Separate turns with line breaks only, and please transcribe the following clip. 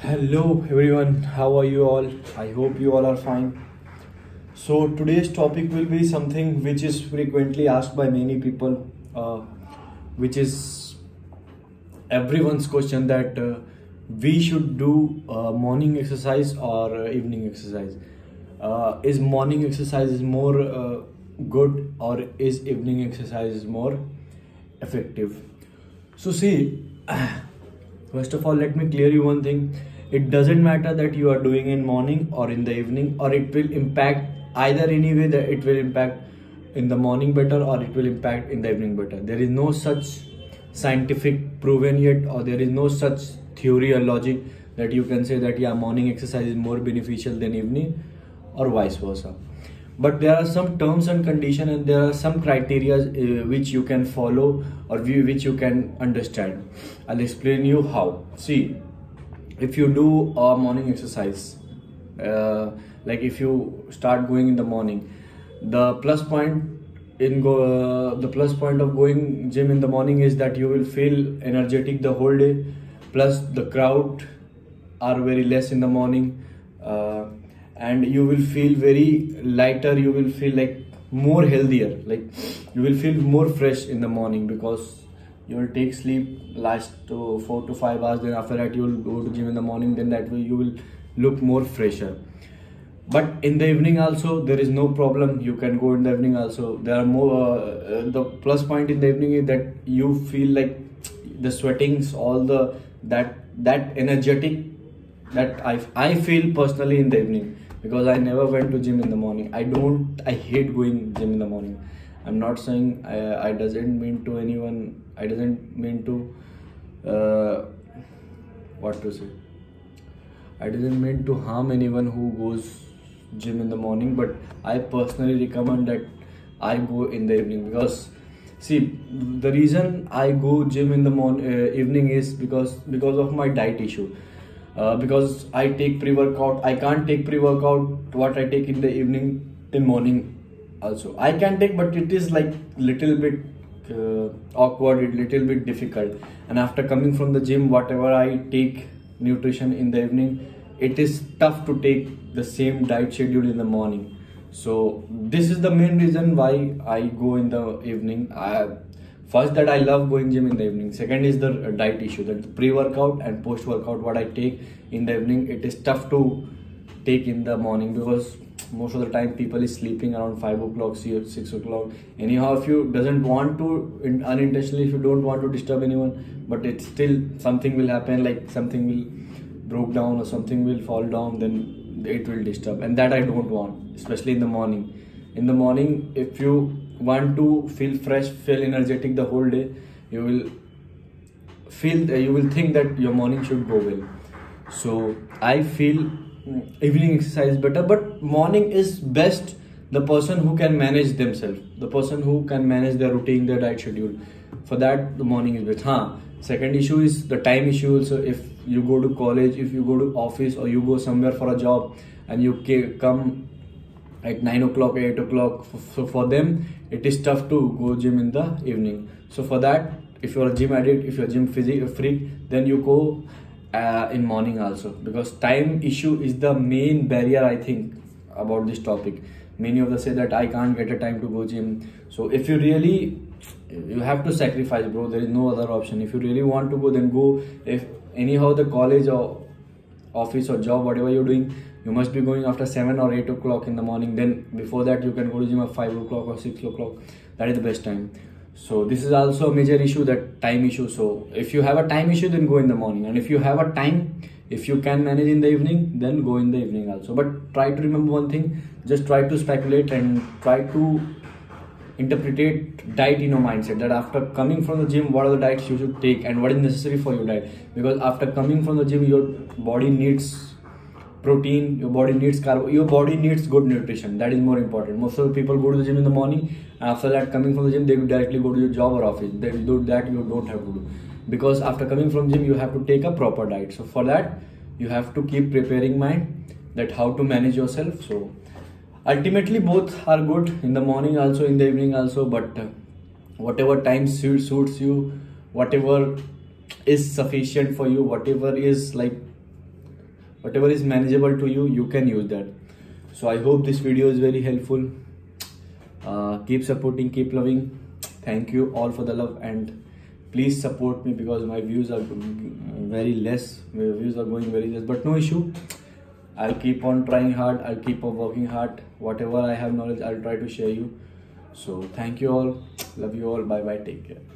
Hello everyone, how are you all? I hope you all are fine. So today's topic will be something which is frequently asked by many people, uh, which is everyone's question that uh, we should do uh, morning exercise or uh, evening exercise. Uh, is morning exercise is more uh, good or is evening exercise more effective? So see, First of all, let me clear you one thing. It doesn't matter that you are doing in morning or in the evening, or it will impact either anyway that it will impact in the morning better or it will impact in the evening better. There is no such scientific proven yet, or there is no such theory or logic that you can say that yeah, morning exercise is more beneficial than evening, or vice versa but there are some terms and condition and there are some criteria uh, which you can follow or view which you can understand. I'll explain you how. See if you do a morning exercise uh, like if you start going in the morning the plus point in go uh, the plus point of going gym in the morning is that you will feel energetic the whole day plus the crowd are very less in the morning and you will feel very lighter you will feel like more healthier like you will feel more fresh in the morning because you will take sleep last to four to five hours then after that you will go to gym in the morning then that way you will look more fresher. But in the evening also there is no problem. You can go in the evening also. There are more uh, the plus point in the evening is that you feel like the sweatings all the that that energetic that i i feel personally in the evening because I never went to gym in the morning. I don't. I hate going gym in the morning. I'm not saying I, I doesn't mean to anyone. I doesn't mean to uh, what to say. I didn't mean to harm anyone who goes gym in the morning, but I personally recommend that I go in the evening because see the reason I go gym in the morning uh, evening is because because of my diet issue uh, because I take pre-workout. I can't take pre-workout what I take in the evening in morning also. I can take but it is like little bit uh, awkward, little bit difficult. And after coming from the gym, whatever I take nutrition in the evening, it is tough to take the same diet schedule in the morning. So this is the main reason why I go in the evening. I, first that i love going gym in the evening. Second is the uh, diet issue that pre-workout and post-workout what i take in the evening it is tough to take in the morning because most of the time people is sleeping around 5 o'clock 6 o'clock. Anyhow if you doesn't want to unintentionally if you don't want to disturb anyone but it's still something will happen like something will broke down or something will fall down then it will disturb. And that i don't want especially in the morning in the morning if you want to feel fresh feel energetic the whole day you will feel uh, you will think that your morning should go well. So i feel mm, evening exercise better but morning is best the person who can manage themselves the person who can manage their routine their diet schedule. For that the morning is best. Huh. Second issue is the time issue also. If you go to college if you go to office or you go somewhere for a job and you come at 9 o'clock 8 o'clock so for them it is tough to go gym in the evening. So for that if you're a gym addict if you're a gym freak then you go uh, in morning also. Because time issue is the main barrier i think about this topic. Many of them say that i can't get a time to go gym. So if you really you have to sacrifice bro. There is no other option. If you really want to go then go. If anyhow the college or office or job whatever you're doing you must be going after 7 or 8 o'clock in the morning then before that you can go to gym at 5 o'clock or 6 o'clock. That is the best time. So this is also a major issue that time issue. So if you have a time issue then go in the morning. And if you have a time if you can manage in the evening then go in the evening also. But try to remember one thing. Just try to speculate and try to interpret diet in your mindset that after coming from the gym what are the diets you should take and what is necessary for your diet? Because after coming from the gym your body needs protein your body needs carb your body needs good nutrition. That is more important. Most of the people go to the gym in the morning after that coming from the gym they directly go to your job or office. They do that you don't have to do. Because after coming from gym you have to take a proper diet. So for that you have to keep preparing mind that how to manage yourself. So ultimately both are good in the morning also in the evening also but uh, whatever time suits, suits you whatever is sufficient for you whatever is like whatever is manageable to you you can use that. So i hope this video is very helpful. Uh, keep supporting keep loving. Thank you all for the love and please support me because my views are very less. My views are going very less but no issue. I'll keep on trying hard. I'll keep on working hard. Whatever i have knowledge i'll try to share you. So thank you all. Love you all. Bye bye take care